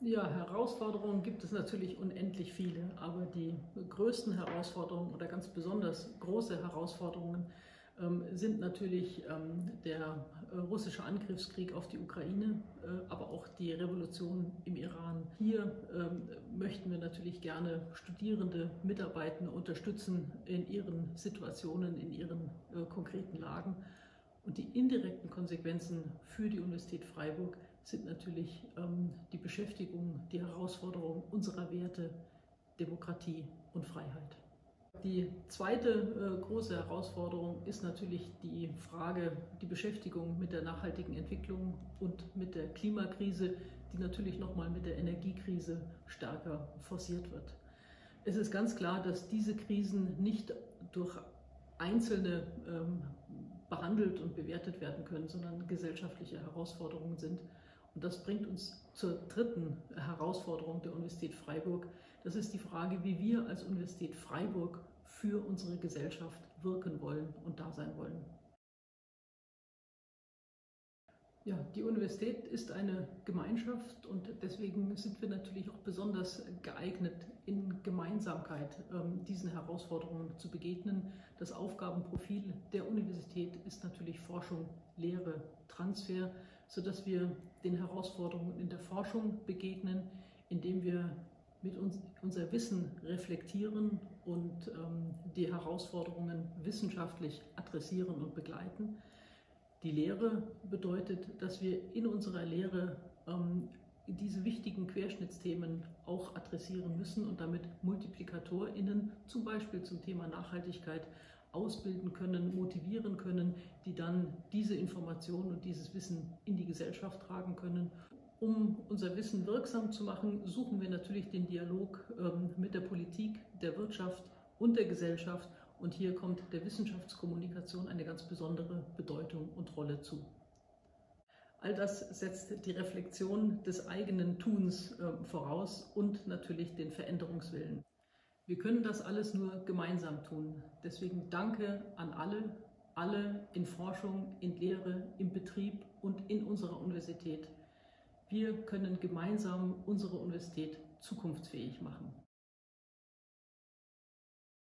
Ja, Herausforderungen gibt es natürlich unendlich viele, aber die größten Herausforderungen oder ganz besonders große Herausforderungen ähm, sind natürlich ähm, der äh, russische Angriffskrieg auf die Ukraine, äh, aber auch die Revolution im Iran. Hier ähm, möchten wir natürlich gerne Studierende, Mitarbeitende unterstützen in ihren Situationen, in ihren äh, konkreten Lagen. Und die indirekten Konsequenzen für die Universität Freiburg sind natürlich ähm, die Beschäftigung, die Herausforderung unserer Werte, Demokratie und Freiheit. Die zweite äh, große Herausforderung ist natürlich die Frage, die Beschäftigung mit der nachhaltigen Entwicklung und mit der Klimakrise, die natürlich nochmal mit der Energiekrise stärker forciert wird. Es ist ganz klar, dass diese Krisen nicht durch einzelne ähm, behandelt und bewertet werden können, sondern gesellschaftliche Herausforderungen sind. Und das bringt uns zur dritten Herausforderung der Universität Freiburg. Das ist die Frage, wie wir als Universität Freiburg für unsere Gesellschaft wirken wollen und da sein wollen. Ja, die Universität ist eine Gemeinschaft und deswegen sind wir natürlich auch besonders geeignet, in Gemeinsamkeit ähm, diesen Herausforderungen zu begegnen. Das Aufgabenprofil der Universität ist natürlich Forschung, Lehre, Transfer, sodass wir den Herausforderungen in der Forschung begegnen, indem wir mit uns unser Wissen reflektieren und ähm, die Herausforderungen wissenschaftlich adressieren und begleiten. Die Lehre bedeutet, dass wir in unserer Lehre ähm, diese wichtigen Querschnittsthemen auch adressieren müssen und damit MultiplikatorInnen zum Beispiel zum Thema Nachhaltigkeit ausbilden können, motivieren können, die dann diese Informationen und dieses Wissen in die Gesellschaft tragen können. Um unser Wissen wirksam zu machen, suchen wir natürlich den Dialog ähm, mit der Politik, der Wirtschaft und der Gesellschaft und hier kommt der Wissenschaftskommunikation eine ganz besondere Bedeutung und Rolle zu. All das setzt die Reflexion des eigenen Tuns äh, voraus und natürlich den Veränderungswillen. Wir können das alles nur gemeinsam tun. Deswegen danke an alle, alle in Forschung, in Lehre, im Betrieb und in unserer Universität. Wir können gemeinsam unsere Universität zukunftsfähig machen.